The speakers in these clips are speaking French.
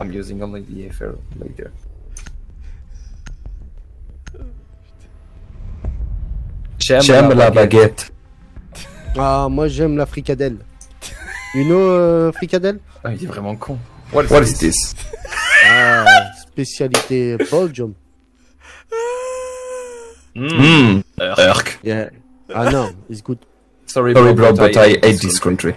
I'm using only the Aether later. J'aime la baguette. Ah, moi j'aime la fricadelle. You know euh, fricadelle? Ah, il est vraiment con. What is, What is this? Ah, spécialité Belgium. Hmm. Urk. Yeah. Ah non, it's good. Sorry, Sorry bro, but I hate this country.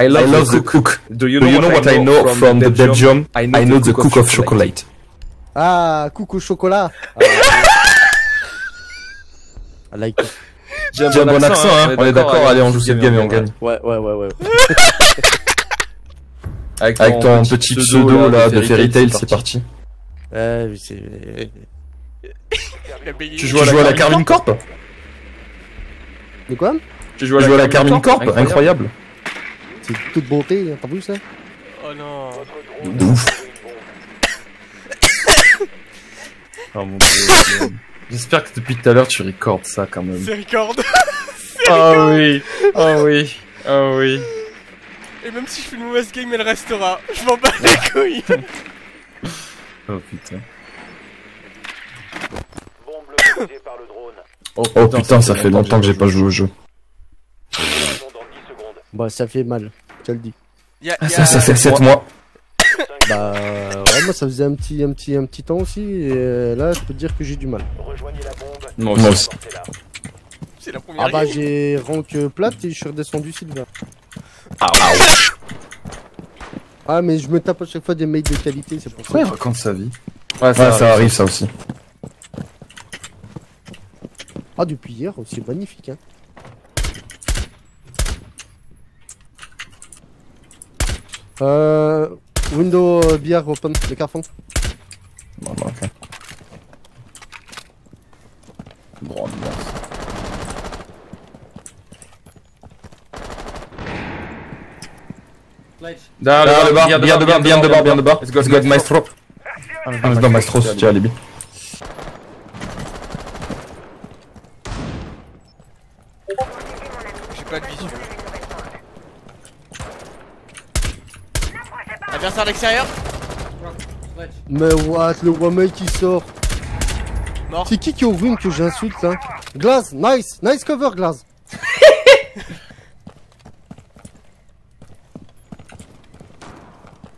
I love, love the the cook. Do you Do know, you know what I know from the Belgium? I know the cook of chocolate. Ah, coucou chocolat. Ah, I like it. J'ai un J'ai un bon accent, hein. On est d'accord, allez, on joue cette game et on gagne. Ouais, ouais, ouais, ouais. Avec Avec ton petit pseudo là de Fairy Tail, c'est parti. C'est... Tu joues à la Carmine Corp? De quoi? Tu Tu joues à la Carmine Corp? Incroyable. C'est toute beauté, hein, t'as vu ça? Oh non. De ouf. Oh mon dieu. J'espère que depuis tout à l'heure tu recordes ça quand même. C'est record. Oh oui, oh oui, oh oui. Et même si je fais une mauvaise game, elle restera. Je m'en bats les couilles. Oh putain. Bombe par le drone. Oh putain, ça fait longtemps que j'ai pas joué au jeu. Action dans 10 secondes. Bah, ça fait mal, je te le dis. Y a, y a... Ça, ça fait 7 mois. Bah, ouais, moi ça faisait un petit, un petit, un petit temps aussi, et euh, là, je peux te dire que j'ai du mal. Rejoignez la bombe. Moi Moi aussi. aussi. Portez-la. C'est la première Ah bah, j'ai rank euh, plate et je suis redescendu silver. Ah, Ah, mais je me tape à chaque fois des mails de qualité, c'est pour ça. il raconte sa vie. Ouais, Ouais, ça arrive ça aussi. Ah, depuis hier, c'est magnifique, hein. Euh, window euh, bière open, le carton. Bon, bah, ok. Bon, ambiance. Derrière Derrière le bar, bien bien de bar, bien de bar, bien de bar. Let's go, Let's go, maestro. Ah, Let's go, maestro, si tu as alibi. J'ai pas de vision. Mais what, le Wamei qui sort. Mort. C'est qui qui est au que j'insulte là Glaze, nice, nice cover Glaze.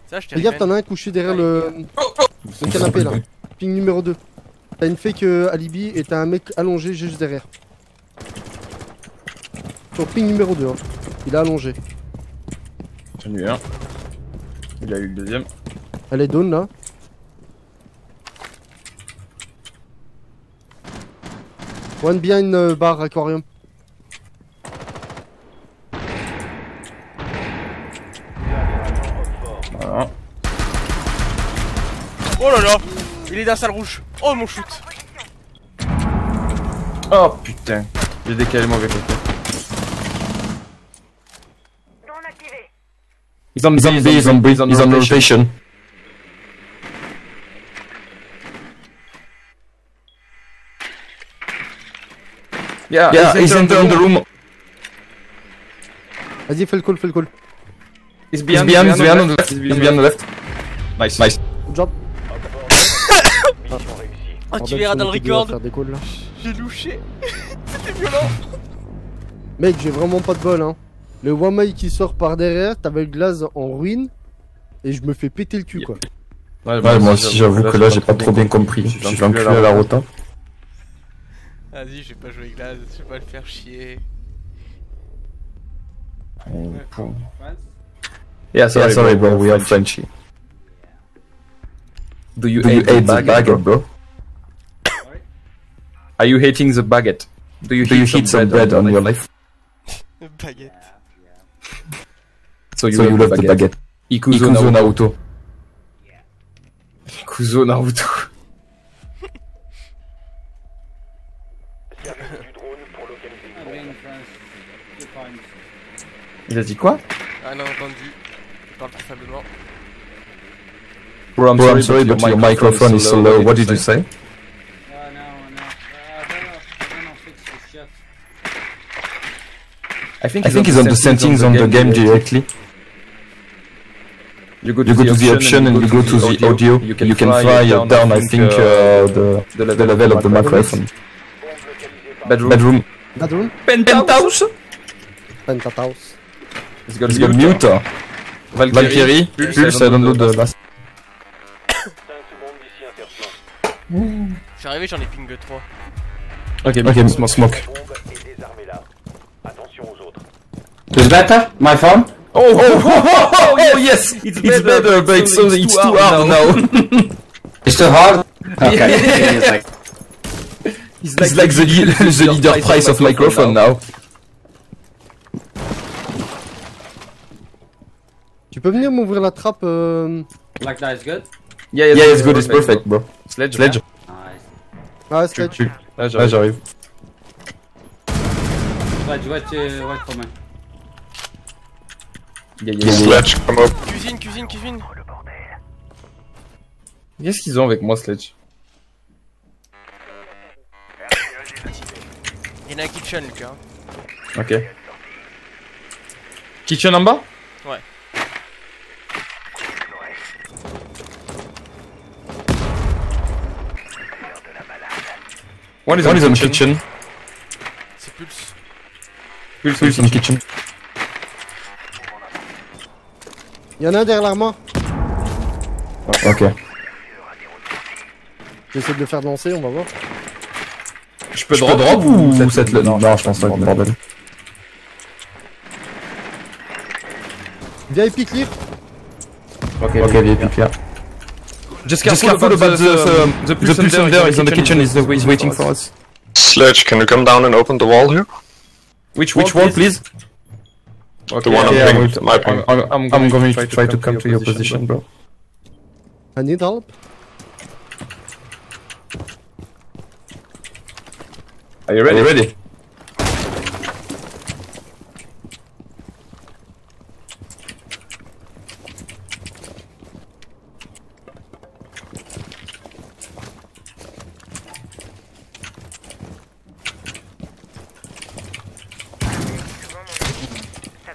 Ça, je revenge. t'en as un couché derrière le, le canapé là. Ping numéro 2. T'as une fake euh, alibi et t'as un mec allongé juste derrière. Sur ping numéro 2, hein. il est allongé. J'en ai eu un. Il a eu le deuxième. Elle est down là. One behind euh, bar aquarium. Voilà. Oh là là. Il est d'un salle rouge. Oh mon shoot. Oh putain. J'ai décalé mon côté. Zombie, Zombie, zombie, is on rotation. Yeah, Yeah, he's enter the room. Vas-y, fais le call, fais le call. He's He's behind, he's behind on the left. He's behind on the left. Nice. Nice. Good job. Oh, tu verras dans le record. J'ai louché. C'était violent. Mec, j'ai vraiment pas de bol, hein. Le Wamai qui sort par derrière, t'avais le glace en ruine, et je me fais péter le cul, quoi. Ouais, moi aussi, j'avoue que là, j'ai pas trop bien compris. J'ai fait enculer à la rota. Vas-y, je vais pas jouer avec glace. Je vais pas le faire chier. Yeah, sorry, Yeah, sorry, bro, we are Frenchy. Do you, Do you hate, the baguette, bro? bro? Are you hating the baguette? Do you, Do you heat some bread on your life? Baguette. So you, So you love the baguette. Ikuzo, Ikuzo Naruto. Naruto. Ikuzo Naruto. Il a dit quoi? Ah non, entendu. Je parle très faiblement. Bro, I'm I'm sorry, but your microphone is so low. What did you say? Ah. Ah. I think, I think it's on the settings on the game directly. You go to, You go to the option and you go to the audio. You can fly uh, down, I think, uh, the the the level of the microphone. Bedroom. Bedroom. Bedroom, Penthouse? Penthouse. It's got It's got mute. uh, Valkyrie. Pulse, Pulse, I don't know the last. 5 secondes d'ici insertion. Je suis arrivé, j'en ai ping 3. Ok, Ok, smoke. smoke. Attention aux autres. Is better? My phone? Oh, oh, oh, oh, oh, yes, it's, It's better, but it's, so, it's too hard now. It's too hard? Okay. it's like, It's like the, le- the leader price of microphone now. Tu peux venir m'ouvrir la trappe euh... like that is good? Yeah, Yeah, it's good, it's perfect, bro. Sledge. Sledge. Nice. Ah, Tu, Sledge. tu. Là, j'arrive. wait, uh, wait for me? Yeah, yeah, yeah. Cuisine, cuisine, cuisine. Qu'est-ce qu'ils ont avec moi, Sledge Il y en a un kitchen, Lucas. Ok. Kitchen en bas Ouais. One is One is on on kitchen. kitchen. C'est Pulse. Pulse Pulse on kitchen. Y'en a un derrière l'armoire. Ok. J'essaie de le faire danser, on va voir. Je peux Je peux drop ou cette le Non, non, je pense pas. Bordel. VIP clear. Ok, Ok, VIP clear. Just Just careful careful about about the, the, the, the pulse under is on the kitchen, is is waiting for us. Sledge, can you come down and open the wall here? Which Which wall, please? Okay, The one I'm yeah, ping, my ping. I'm, I'm, I'm going to try to come to your position, bro. I need help. Are you ready? you ready?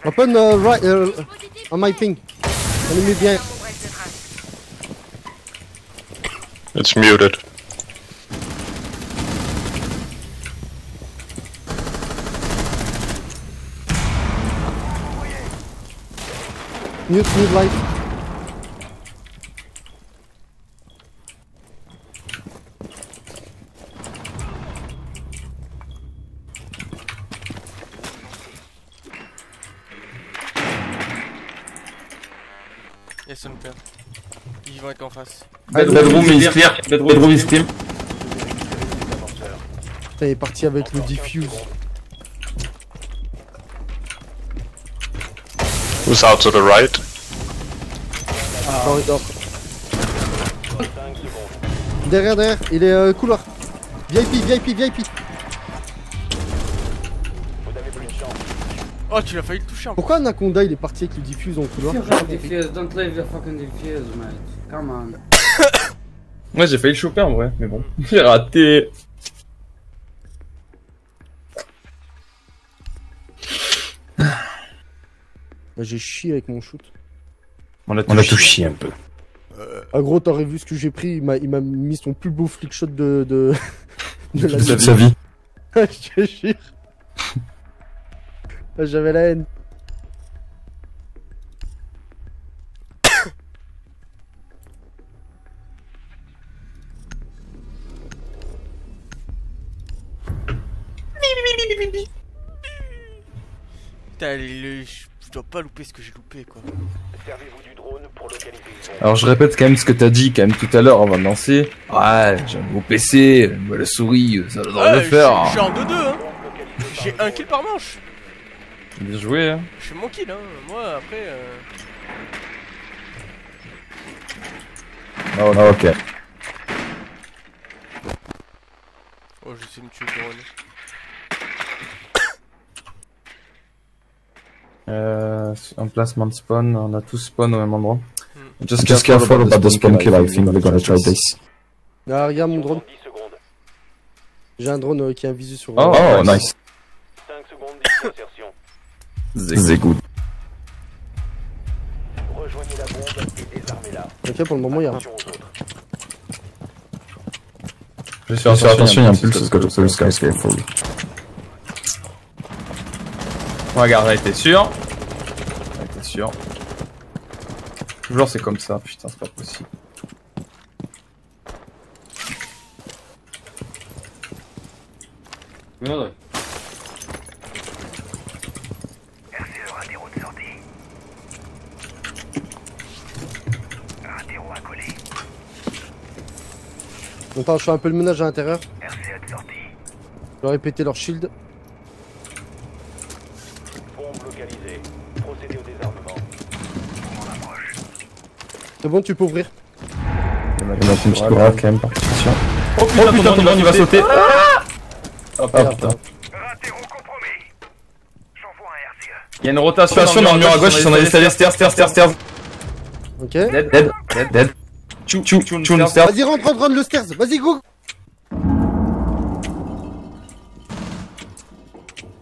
Open uh, right uh, on my ping. Enemy behind. It's muted. Mute, mute light. Être en face. Bedroom is clear. Bedroom is clear. Putain, il est parti avec le diffuse. Who's out to the right? Corridor. Derrière, derrière, il est euh, couloir. VIP, VIP, VIP. Oh, tu l'as failli le toucher Pourquoi Anaconda il est parti avec le diffuse en couloir Diffuse, don't leave the fucking diffuse, mate. Come on. Moi j'ai failli le choper en vrai, mais bon. J'ai raté. Bah, J'ai chié avec mon shoot. On a tout chié un peu. Ah gros, t'aurais vu ce que j'ai pris, il m'a mis son plus beau flick shot de, de, de la De sa vie. Je te jure. J'avais la haine. Putain, le... je je dois pas louper ce que j'ai loupé, quoi. Servez-vous du drone pour localiser. Alors je répète quand même ce que t'as dit quand même tout à l'heure avant de lancer. Ouais, j'ai un nouveau PC, une nouvelle souris, ça devrait Ouais, le faire. je suis en 2-2, hein. J'ai un kill par manche. Bien joué, hein. Je fais mon kill, hein. Moi, après... Euh... Ah, ok. Oh, j'essaie de me tuer le drone. Euh, emplacement de spawn, on a tous spawn au même endroit. Just careful about the spawn kill, I think we're gonna try this. Ah, regarde mon drone. 10 secondes. J'ai un drone euh, qui a un visu sur. Oh, Oh, nice. 5 secondes d'ici good. Rejoignez la bombe et désarmez-la. Ok, pour le moment, il y a rien. Je vais Faire attention, il y a un pulse jusqu'à jusqu'à Skyfall. Regarde, là, t'es sûr? Là, t'es sûr? Toujours c'est comme ça, putain, c'est pas possible. Really? Attends, je fais un peu le ménage à l'intérieur. Je ai pété leur shield. C'est bon, tu peux ouvrir. Il y en a une petite grave quand même, par attention. Oh putain, putain, ton drone, il va sauter Oh Ah, putain. Il y a une rotation dans le mur à gauche, ils sont allés stairs, stairs, stairs, stairs. Ok. Dead, dead, dead, dead. Chou, chou, chou, chou, stairs. Vas-y, rentre, rentre, rentre le stairs. Vas-y, go.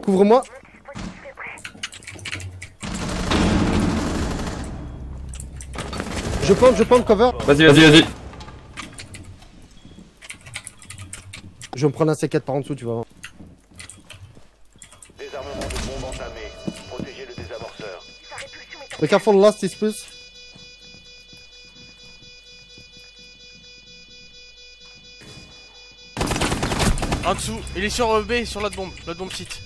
Couvre-moi. Je plante, je plante cover. Vas-y, vas-y, vas-y. Je vais me prendre un C4 par en dessous, tu vas voir. Désarmement de bombe entamé. Protégez le désamorceur. Be careful last is plus. En dessous, il est sur euh, B, sur l'autre bombe, l'autre bombe site.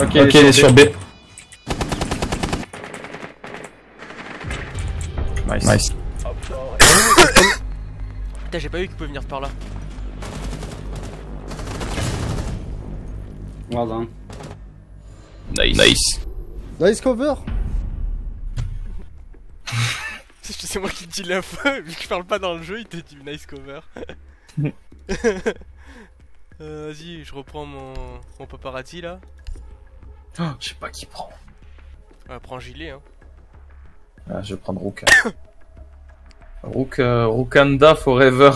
Ok, Ok, il est sur B. Nice. Nice. Putain, j'ai pas vu qu'il pouvait venir par là. Well done. Nice. Nice. Nice cover. C'est moi qui te dis l'info, vu que je parle pas dans le jeu, il te dit nice cover. Euh, Vas-y, je reprends mon, mon paparazzi là. Oh, je sais pas qui prend. Ouais, prends gilet hein. Ah, je vais prendre Ruka. Ruk, euh, Rukanda Forever.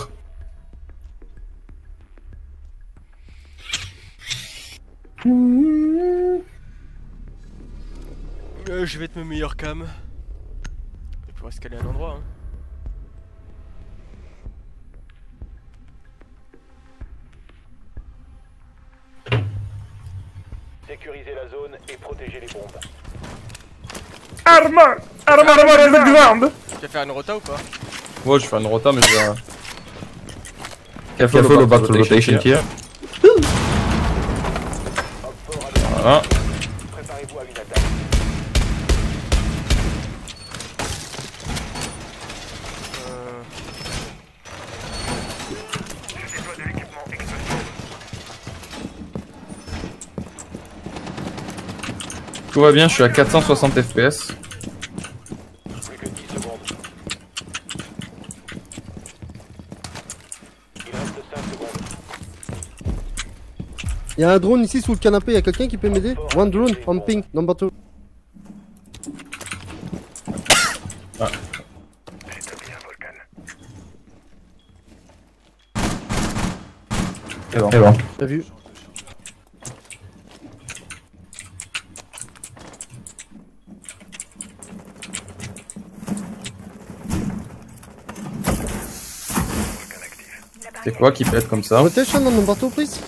Euh, je vais être mon meilleur cam. Il pourrait se caler à un endroit hein. Tu vas faire une rota ou pas Ouais, je fais une rota, mais je vais. Careful about the rotation here. Voilà. Préparez-vous à une attaque. euh... Tout va bien, je suis à 460 FPS. Plus que 10 secondes. Il reste 5 secondes. Il y a un drone ici sous le canapé. Il y a quelqu'un qui peut m'aider One drone on ping, number two. C'est bon. C'est bon. T'as vu C'est quoi qui être comme ça Rotation on number two, please.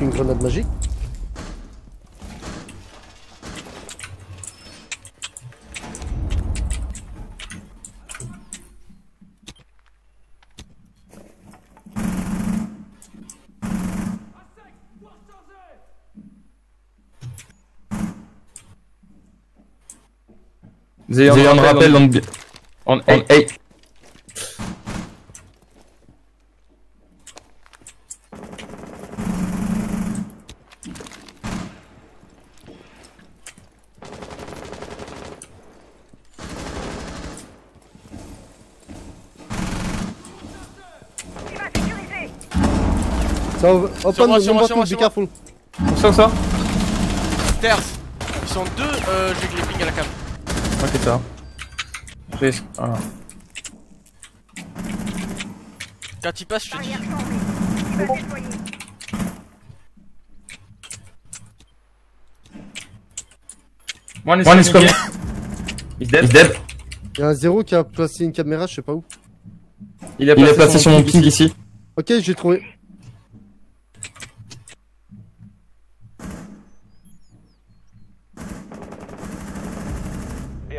Avec une grenade magique. Rappel on, donc. on, Hey, hey. So, open Sur moi, sur moi, sur moi, be sur careful. Où ça, où ça Stairs Ils sont deux, euh, les ping à la cam. Ok, ça. Risque. Ah. Quand il passe, je te dis. One is One is coming. He's dead. He's dead. Y'a un zéro qui a placé une caméra, je sais pas où. Il est Il est placé sur mon ping ici. Ok, j'ai trouvé.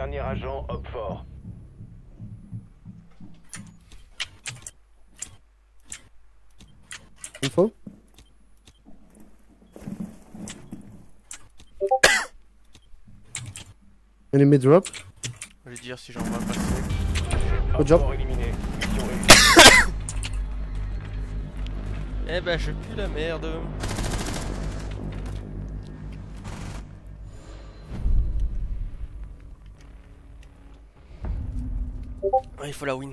Dernier agent, hop fort. Info. Enemy drop. Je vais dire si j'en vois passer. Good job. Eh ben, je pue la merde. Faut la win.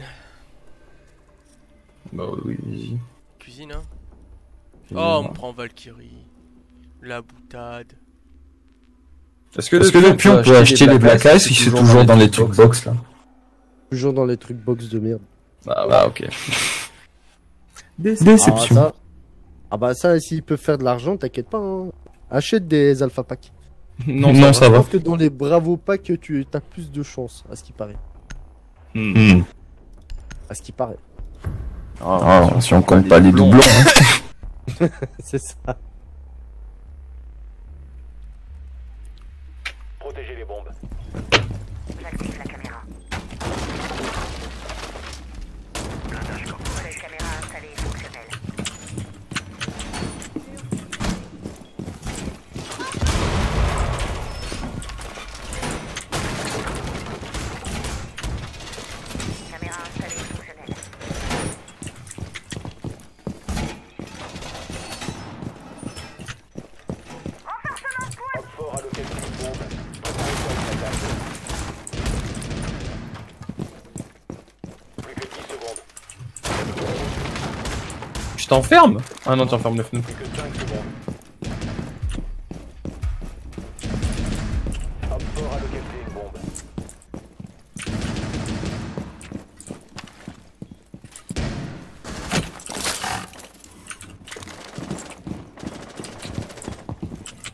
Bah oui, vas-y. Cuisine, hein. Oh, on me prend Valkyrie. La boutade. Est-ce que Est-ce que depuis on peut acheter les Black Ice ou c'est toujours dans les trucs box là Toujours dans les trucs box de merde. Ah ouais. Ah ok. Ah, Déception. ça. Ah bah ça, s'ils peuvent faire de l'argent, t'inquiète pas. Hein. Achète des alpha packs. Non, Non, ça ça Je va. trouve que dans les bravo packs, tu as plus de chance, à ce qui paraît. Hmm. À ce qui paraît. Ah, si on compte pas les doublons. hein. C'est ça. Protégez les bombes. J'active la caméra. Nouvelle caméra installée et fonctionnelle. Caméra installée et fonctionnelle. Hop fort à l'occasion d'une bombe. Préparez-toi à une attaque. Plus que 10 secondes. Je t'enferme Ah non, tu enfermes le fenêtre. Plus que 5 secondes. Hop fort à localiser une bombe.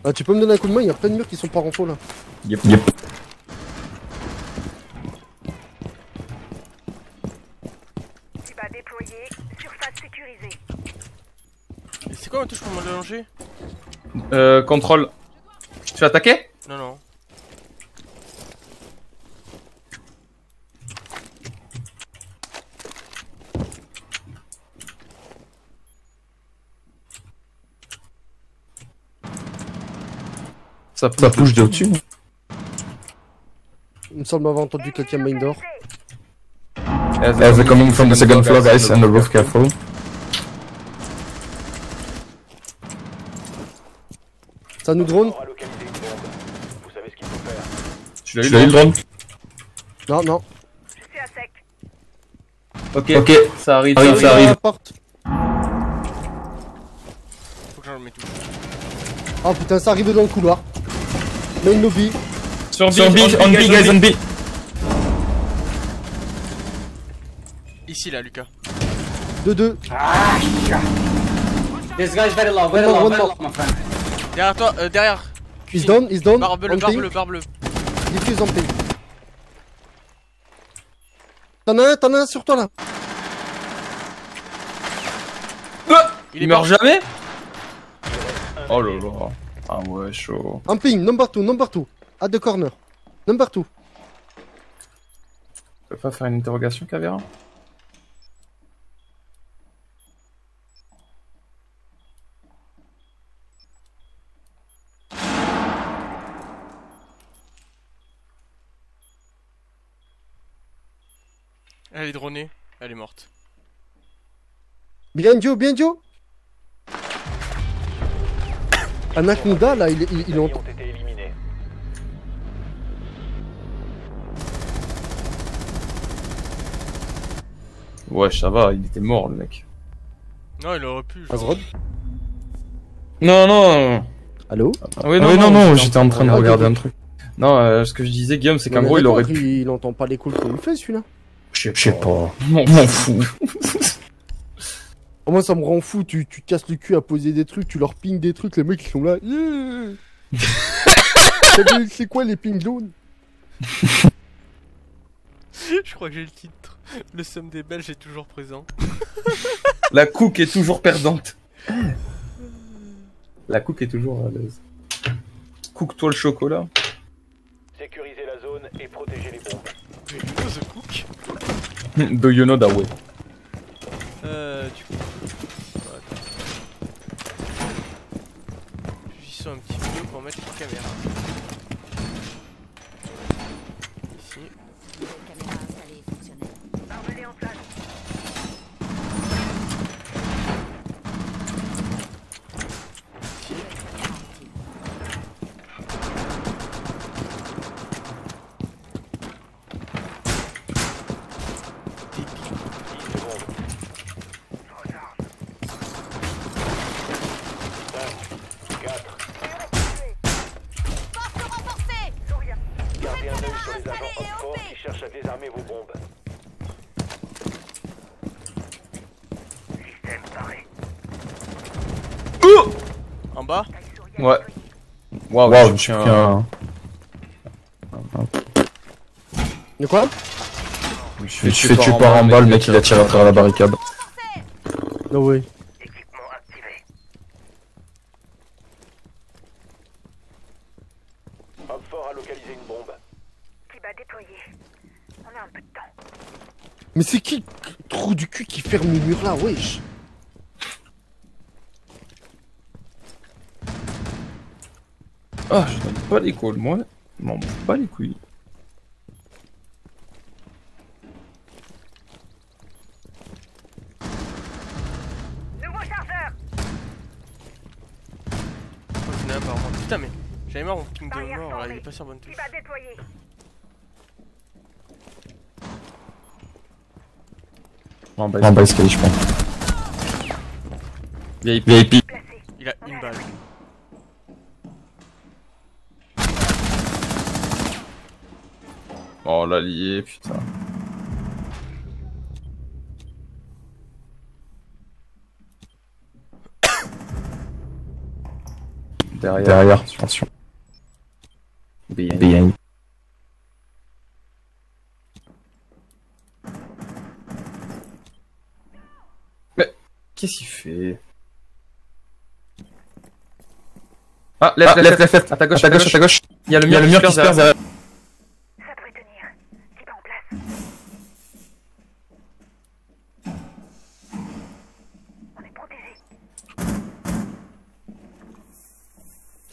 Ah, tu peux me donner un coup de main, il y a plein de murs qui sont pas renfaux là. Yep. Yep. Tu vas déployer surface sécurisée. Et c'est quoi ma touche Euh, contrôle. Te fais attaquer? Non, non. Ça Ça bouge de au-dessus. Il me semble avoir entendu quelqu'un main door. As they're coming from the second floor, guys, and the roof, careful. Ça nous drone. Tu l'as eu le drone Non, non. Ok, Ok. ça arrive, Arrive, ça arrive. porte. Faut que j'en mette. Oh putain, ça arrive dans le couloir. Main lobby. Sur B, on B, guys, on B. Ici, là, Lucas. 2-2. This guy is very low, very low, very low, my friend. Derrière toi, euh, derrière. He's down, he's down. Barre bleue, on barre bleue, barre bleue. Diffuse en ping. T'en as un, t'en as un sur toi là. Il, il meurt jamais Oh là là. Ah ouais, chaud. En ping, number 2, number 2. At the corner. Number 2. Tu peux pas faire une interrogation, Cavéra Elle est dronée, elle est morte. Bien Joe, bien Joe. Anaconda là, il, il, il. Ouais, ça va, il était mort le mec. Non, il aurait pu. Azrod. Non, non Allô Ah oui, Ah oui, non, non, j'étais en train de Ah, regarder un truc. Non, euh, ce que je disais, Guillaume, c'est qu'en Non, gros, il aurait pu. Il entend pas les calls qu'on lui fait celui-là. Je Je sais pas. m'en fous. Moi, ça me rend fou. Tu, tu te casses le cul à poser des trucs, tu leur ping des trucs, les mecs ils sont là. Yeah. C'est- quoi les ping zones Je crois que j'ai le titre. Le somme des Belges est toujours présent. La cook est toujours perdante. La cook est toujours à l'aise. Cook-toi le chocolat. Sécurisez la zone et protégez les bombes. Mais the cook Do you know that way Euh. Waouh, Waouh, je me suis un... pris un. De quoi? Je suis fait tuer par un balle, le mec il a tiré à travers la barricade. No way. Équipement activé. Oxford a localisé une bombe. Tiba déployé. On a un peu de temps. Mais c'est qui trou du cul qui ferme le mur là, wesh Ah, je donne pas les calls, moi. Je m'en bats pas les couilles. Nouveau chargeur. Oh, un par. Putain, mais j'avais marre mon king de mort là, il est pas sur bonne touche. En bas, En bas escalier, je pense. VIP. Il a une balle. Oh, l'allié, putain. Derrière. Derrière, attention. Behind. Behind. Qu'est-ce qu'il fait? Ah, left, left, left, left, À ta gauche, À ta gauche, à ta gauche. Il y a le mur qui se derrière.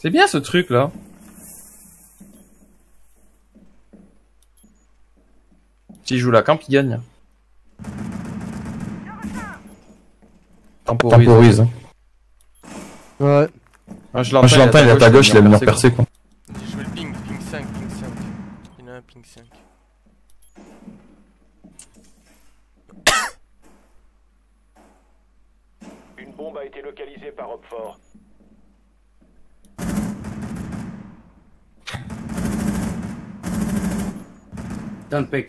C'est bien ce truc là. S'il joue la camp, il gagne. Temporise. Temporise. Ouais. Ah, je Moi je l'entends, il est à ta gauche, il a le mur percé quoi. J'ai joué le ping, ping 5, ping 5. Il y en a un ping 5. Une bombe a été localisée par Oxford.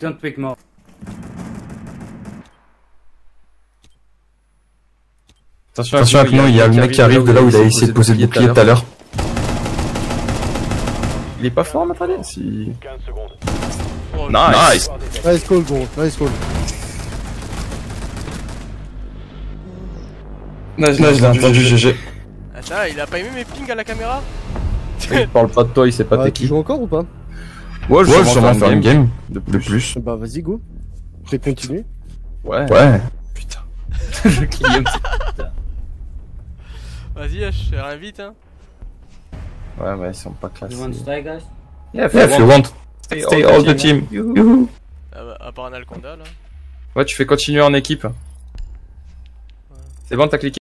Don't pick, don't pick more. Attention, Attention avec nous, il y a le mec qui arrive de là où il a essayé de poser le bouclier tout à l'heure. Il est pas fort, allié Si. 15 secondes. Nice. Nice call, gros. Nice call. Là, je l'ai entendu GG. Attends, il a pas aimé mes pings à la caméra Il parle pas de toi, il sait pas Ah, t'es tu qui. joues encore ou pas? Ouais, Ouais, je vais sûrement faire une game de de plus. Bah vas-y, go. Je vais continuer. Ouais. Ouais. Putain. Le Guillaume, Vas-y, H, rien vite hein. Ouais, ouais, ils sont pas classés. You want to stay, guys? Yeah, Yeah, if you want, stay all the team. Youhou. Ah bah, à part un Alconda là. Ouais, tu fais continuer en équipe. C'est bon, t'as cliqué